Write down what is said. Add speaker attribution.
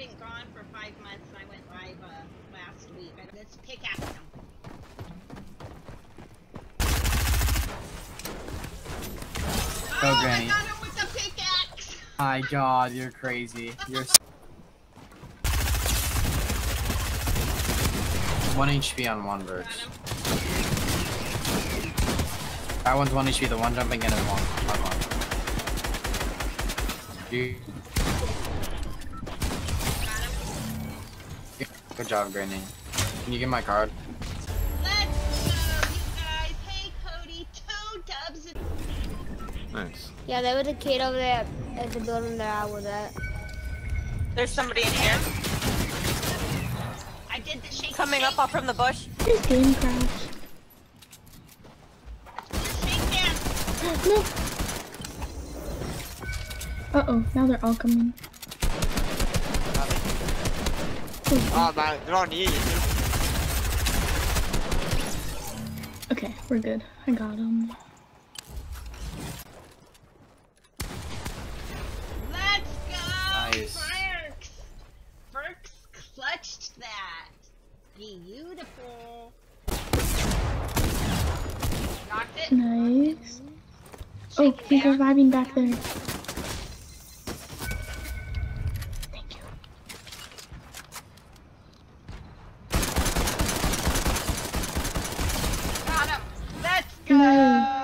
Speaker 1: been gone for five months and I went live uh, last week. Let's pickaxe them. Oh, oh Granny. I got him with the pickaxe!
Speaker 2: My god, you're crazy. You're One HP on one bird. That one's one HP, the one jumping in is one. one, one. Dude. Good job, Granny. Can you get my card?
Speaker 1: Let's go, you guys. Hey, Cody. Two dubs.
Speaker 3: Nice.
Speaker 4: Yeah, there was a kid over there at the building that I was at.
Speaker 5: There's somebody in here
Speaker 1: I did the shake. coming up off
Speaker 5: from the bush.
Speaker 6: This game crash.
Speaker 1: Shake dance.
Speaker 6: No. Uh oh, now they're all coming. Ah,
Speaker 7: maar dra ner igen.
Speaker 6: Okay, we're good. I got him.
Speaker 1: Let's go, Nice. Ferks. Ferks clutched that. Beautiful. Knocked it.
Speaker 6: Nice.
Speaker 1: Oh, he's reviving
Speaker 6: back there.
Speaker 1: 嗯。